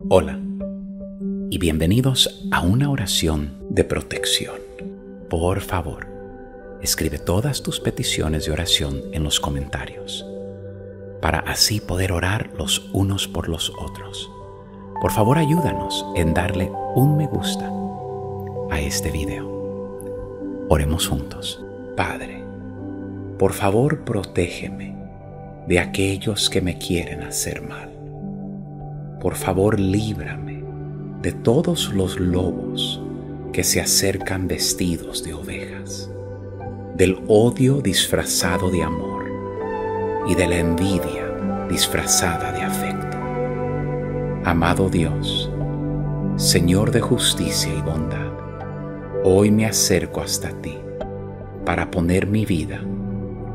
Hola y bienvenidos a una oración de protección. Por favor, escribe todas tus peticiones de oración en los comentarios para así poder orar los unos por los otros. Por favor, ayúdanos en darle un me gusta a este video. Oremos juntos. Padre, por favor, protégeme de aquellos que me quieren hacer mal. Por favor, líbrame de todos los lobos que se acercan vestidos de ovejas, del odio disfrazado de amor y de la envidia disfrazada de afecto. Amado Dios, Señor de justicia y bondad, hoy me acerco hasta ti para poner mi vida,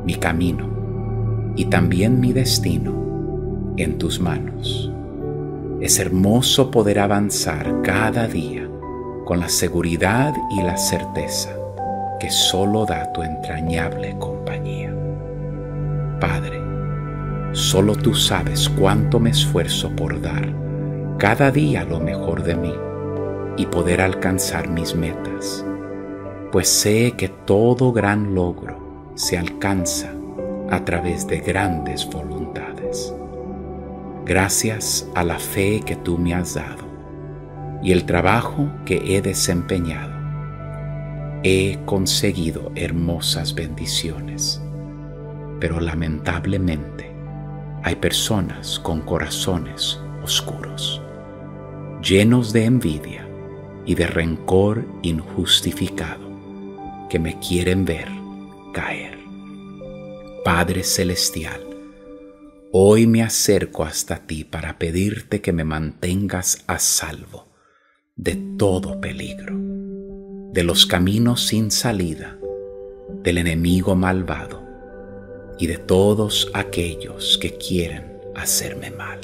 mi camino y también mi destino en tus manos. Es hermoso poder avanzar cada día con la seguridad y la certeza que solo da tu entrañable compañía. Padre, solo tú sabes cuánto me esfuerzo por dar cada día lo mejor de mí y poder alcanzar mis metas, pues sé que todo gran logro se alcanza a través de grandes voluntades gracias a la fe que tú me has dado y el trabajo que he desempeñado, he conseguido hermosas bendiciones. Pero lamentablemente hay personas con corazones oscuros, llenos de envidia y de rencor injustificado, que me quieren ver caer. Padre Celestial, Hoy me acerco hasta ti para pedirte que me mantengas a salvo de todo peligro, de los caminos sin salida, del enemigo malvado y de todos aquellos que quieren hacerme mal.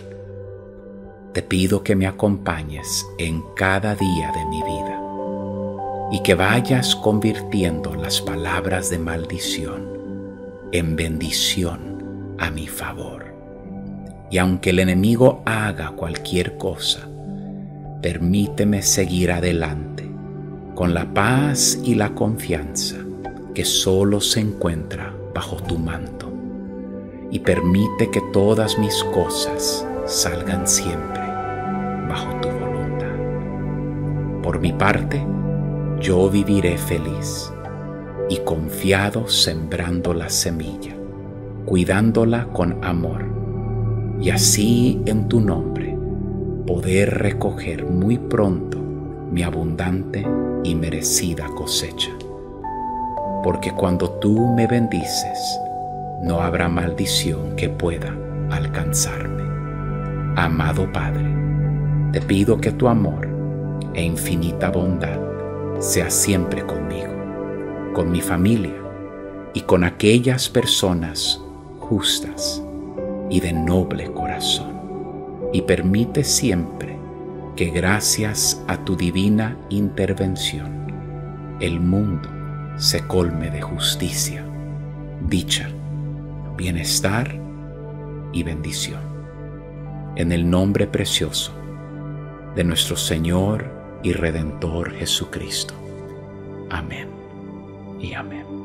Te pido que me acompañes en cada día de mi vida y que vayas convirtiendo las palabras de maldición en bendición a mi favor y aunque el enemigo haga cualquier cosa, permíteme seguir adelante con la paz y la confianza que solo se encuentra bajo tu manto y permite que todas mis cosas salgan siempre bajo tu voluntad. Por mi parte, yo viviré feliz y confiado sembrando la semilla, cuidándola con amor y así en tu nombre poder recoger muy pronto mi abundante y merecida cosecha. Porque cuando tú me bendices, no habrá maldición que pueda alcanzarme. Amado Padre, te pido que tu amor e infinita bondad sea siempre conmigo, con mi familia y con aquellas personas justas y de noble corazón, y permite siempre que gracias a tu divina intervención el mundo se colme de justicia, dicha, bienestar y bendición. En el nombre precioso de nuestro Señor y Redentor Jesucristo. Amén y amén.